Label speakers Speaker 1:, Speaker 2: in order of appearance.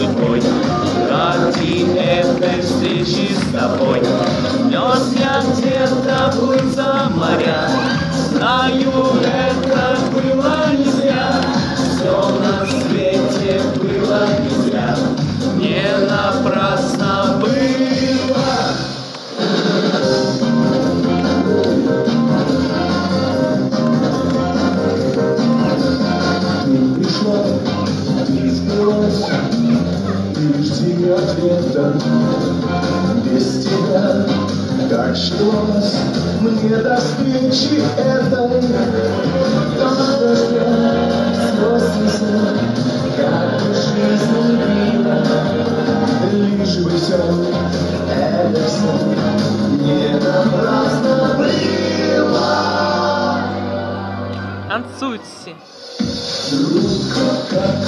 Speaker 1: судьбой. Ради этой встречи с тобой Нес я где-то путь за моря Знаю, это было не зря Все на свете было не зря Не напрасно было
Speaker 2: Thank you. Жди ответа без тебя. Как жилось мне до встречи этой, дождя сквозь слезы, как бы жизнь. Лишь бы все, это все не напрасно было.
Speaker 3: Танцуйте.
Speaker 2: Как в сказке